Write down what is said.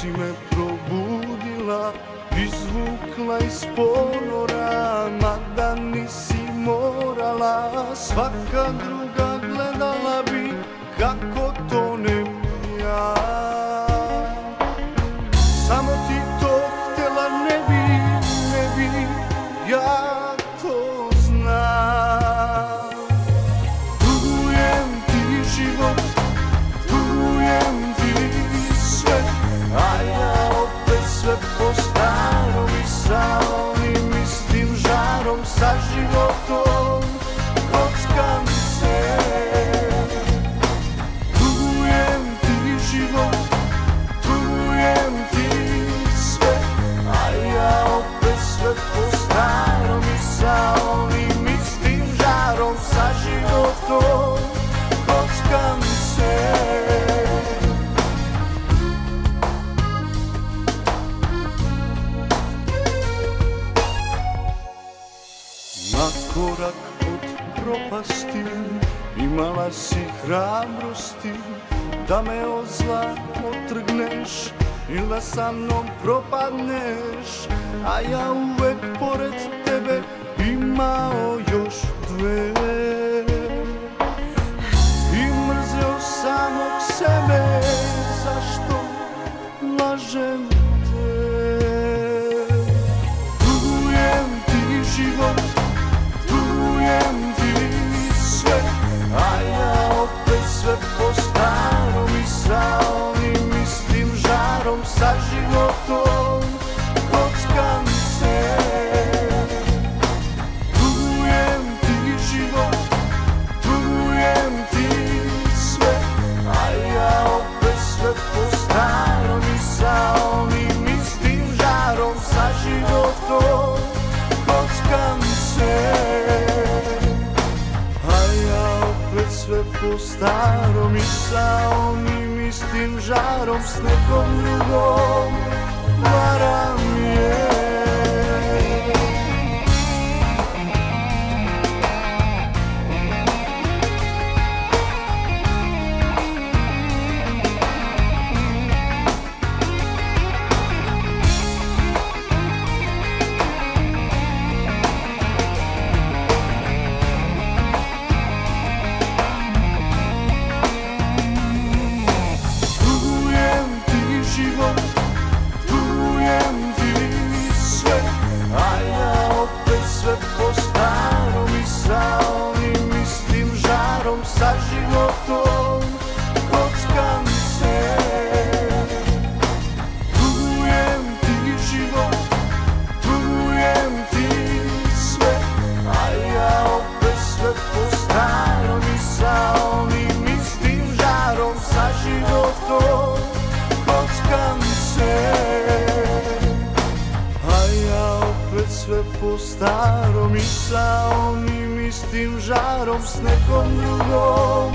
si me probudila, izvukla iz ponora, mada nisi morala, svaka druga gledala bi kako tonem ja. Samo ti the post korak od propasti. Imala si hrabrosti da me od zla otrgneš Ili da sa mnom propadneš. A ja uvek pored tebe imao po starom i sa onim istim žarom s nekom drugom. sache opet sve po starom I sa onim istim žarom s nekom drugom.